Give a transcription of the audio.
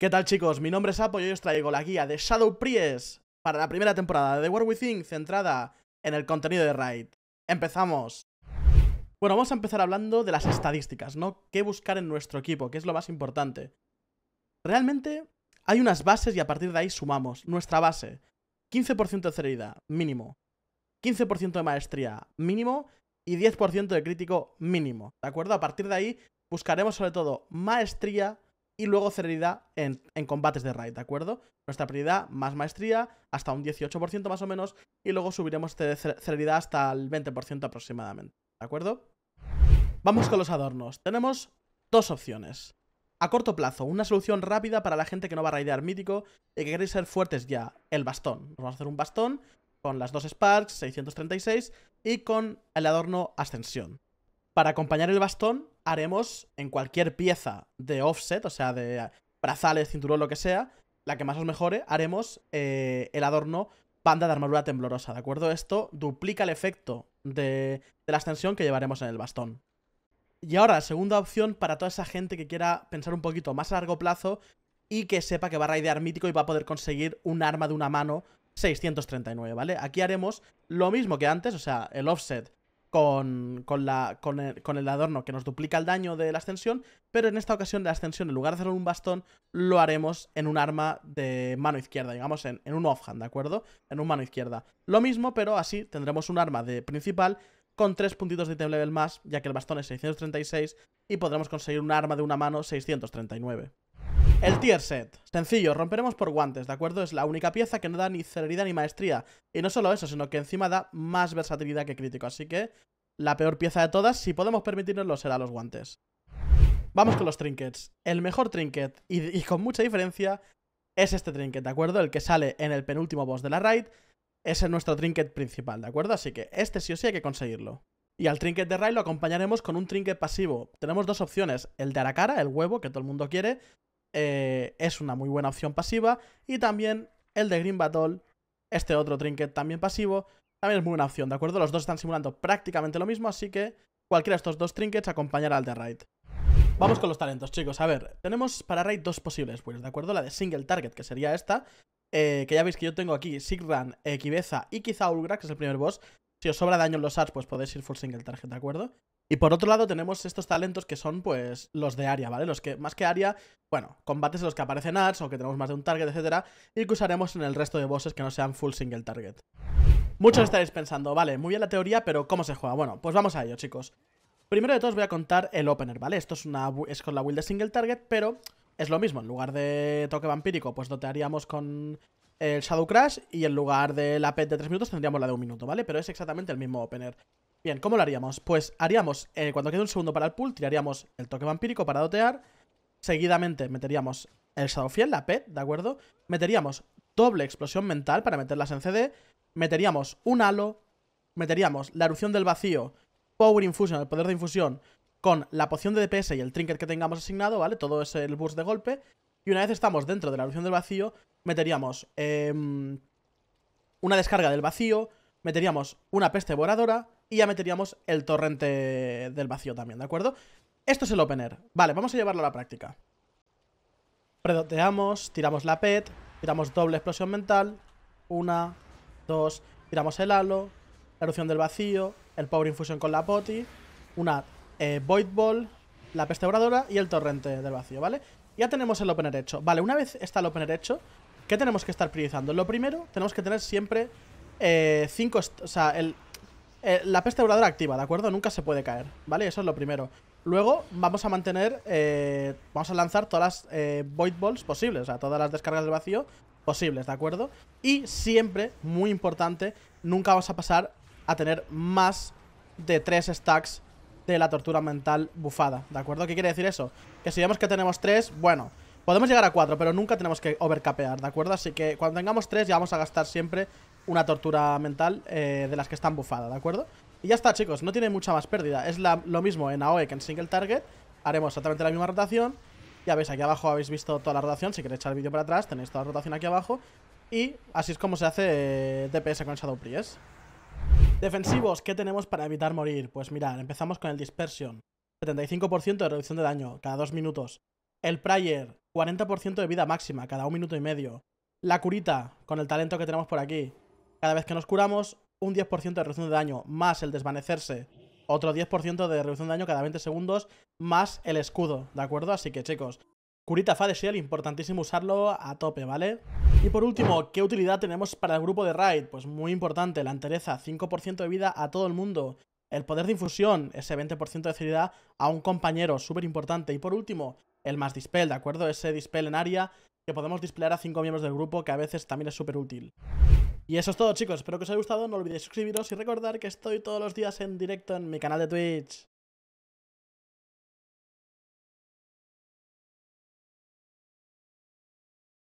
¿Qué tal chicos? Mi nombre es Apo y hoy os traigo la guía de Shadow Priest para la primera temporada de The War Within centrada en el contenido de Raid. ¡Empezamos! Bueno, vamos a empezar hablando de las estadísticas, ¿no? ¿Qué buscar en nuestro equipo? ¿Qué es lo más importante? Realmente hay unas bases y a partir de ahí sumamos. Nuestra base, 15% de celeridad, mínimo. 15% de maestría, mínimo. Y 10% de crítico, mínimo. ¿De acuerdo? A partir de ahí buscaremos sobre todo maestría y luego celeridad en, combates de raid, ¿de acuerdo? Nuestra prioridad, más maestría, hasta un 18% más o menos, y luego subiremos celeridad hasta el 20% aproximadamente, ¿de acuerdo? Vamos con los adornos. Tenemos dos opciones. A corto plazo, una solución rápida para la gente que no va a raidear mítico y que queréis ser fuertes ya, el bastón. vamos a hacer un bastón con las dos Sparks, 636, y con el adorno Ascensión. Para acompañar el bastón, haremos en cualquier pieza de offset, o sea, de brazales, cinturón, lo que sea, la que más os mejore, haremos eh, el adorno banda de armadura temblorosa, ¿de acuerdo? Esto duplica el efecto de, de la extensión que llevaremos en el bastón. Y ahora, la segunda opción para toda esa gente que quiera pensar un poquito más a largo plazo y que sepa que va a raidear mítico y va a poder conseguir un arma de una mano 639, ¿vale? Aquí haremos lo mismo que antes, o sea, el offset con, la, con, el, adorno que nos duplica el daño de la ascensión, pero en esta ocasión la ascensión, en lugar de hacerlo en un bastón, lo haremos en un arma de mano izquierda, digamos, en, en un offhand, ¿de acuerdo? En un mano izquierda. Lo mismo, pero así tendremos un arma de principal con tres puntitos de item level más, ya que el bastón es 636 y podremos conseguir un arma de una mano 639. El tier set. Sencillo, romperemos por guantes, ¿de acuerdo? Es la única pieza que no da ni celeridad ni maestría. Y no solo eso, sino que encima da más versatilidad que crítico. Así que la peor pieza de todas, si podemos permitirnoslo, será los guantes. Vamos con los trinkets. El mejor trinket, y, con mucha diferencia, es este trinket, ¿de acuerdo? El que sale en el penúltimo boss de la raid. Es nuestro trinket principal, ¿de acuerdo? Así que este sí o sí hay que conseguirlo. Y al trinket de raid lo acompañaremos con un trinket pasivo. Tenemos dos opciones, el de Aracara, el huevo, que todo el mundo quiere, eh, es una muy buena opción pasiva. Y también el de Green Battle, este otro trinket también pasivo, también es muy buena opción, ¿de acuerdo? Los dos están simulando prácticamente lo mismo, así que cualquiera de estos dos trinkets acompañará al de Raid. Vamos con los talentos, chicos. A ver, tenemos para Raid dos posibles pues, ¿de acuerdo? La de Single Target, que sería esta, eh, que ya veis que yo tengo aquí Sigran, eh, Kibeza y quizá Ulgra, que es el primer boss. Si os sobra daño en los ads, pues podéis ir full Single Target, ¿de acuerdo? Y por otro lado tenemos estos talentos que son pues los de área, ¿vale? Los que, más que área, bueno, combates en los que aparecen ads o que tenemos más de un target, etcétera, y que usaremos en el resto de bosses que no sean full single target. Muchos estaréis pensando, vale, muy bien la teoría, pero ¿cómo se juega? Bueno, pues vamos a ello, chicos. Primero de todo os voy a contar el opener, ¿vale? Esto es, una, es con la build de single target, pero es lo mismo. En lugar de toque vampírico, pues dotearíamos con el Shadow Crash y en lugar de la pet de 3 minutos tendríamos la de un minuto, ¿vale? Pero es exactamente el mismo opener. Bien, ¿cómo lo haríamos? Pues haríamos, eh, cuando quede un segundo para el pool, tiraríamos el toque vampírico para dotear. Seguidamente meteríamos el Shadowfiel, la PET, ¿de acuerdo? Meteríamos doble explosión mental para meterlas en CD. Meteríamos un halo. Meteríamos la erupción del vacío, Power Infusion, el poder de infusión, con la poción de DPS y el trinket que tengamos asignado, ¿vale? Todo es el burst de golpe. Y una vez estamos dentro de la erupción del vacío, meteríamos em, una descarga del vacío, meteríamos una peste devoradora y ya meteríamos el torrente del vacío también, ¿de acuerdo? Esto es el opener. Vale, vamos a llevarlo a la práctica. Predoteamos, tiramos la PET, tiramos doble explosión mental, una, dos, tiramos el halo, la erupción del vacío, el Power Infusion con la poti, una eh, Void Ball, la peste devoradora y el torrente del vacío, ¿vale? Ya tenemos el opener hecho. Vale, una vez está el opener hecho, ¿qué tenemos que estar priorizando? Lo primero, tenemos que tener siempre eh, cinco... O sea, el, eh, la peste voladora activa, ¿de acuerdo? Nunca se puede caer, ¿vale? Eso es lo primero. Luego vamos a mantener, eh, vamos a lanzar todas las eh, Void Balls posibles, o sea, todas las descargas del vacío posibles, ¿de acuerdo? Y siempre, muy importante, nunca vamos a pasar a tener más de tres stacks de la tortura mental bufada, ¿de acuerdo? ¿Qué quiere decir eso? Que si vemos que tenemos tres, bueno, podemos llegar a cuatro, pero nunca tenemos que overcapear, ¿de acuerdo? Así que cuando tengamos tres ya vamos a gastar siempre una tortura mental eh, de las que están bufadas, ¿de acuerdo? Y ya está, chicos, no tiene mucha más pérdida. Es lo mismo en AOE que en Single Target. Haremos exactamente la misma rotación. Ya veis, aquí abajo habéis visto toda la rotación. Si queréis echar el vídeo para atrás, tenéis toda la rotación aquí abajo. Y así es como se hace eh, DPS con Shadow Priest. Defensivos, ¿qué tenemos para evitar morir? Pues mirad, empezamos con el Dispersion. 75% de reducción de daño cada dos minutos. El Prayer, 40% de vida máxima cada un minuto y medio. La curita, con el talento que tenemos por aquí. Cada vez que nos curamos, un 10% de reducción de daño, más el desvanecerse. Otro 10% de reducción de daño cada 20 segundos, más el escudo, ¿de acuerdo? Así que chicos, Curita Fadesiel, importantísimo usarlo a tope, ¿vale? Y por último, ¿qué utilidad tenemos para el grupo de Raid? Pues muy importante, la entereza, 5% de vida a todo el mundo. El poder de infusión, ese 20% de celeridad a un compañero, súper importante. Y por último, el más dispel, ¿de acuerdo? Ese dispel en área podemos displayar a 5 miembros del grupo, que a veces también es súper útil. Y eso es todo chicos, espero que os haya gustado, no olvidéis suscribiros y recordar que estoy todos los días en directo en mi canal de Twitch.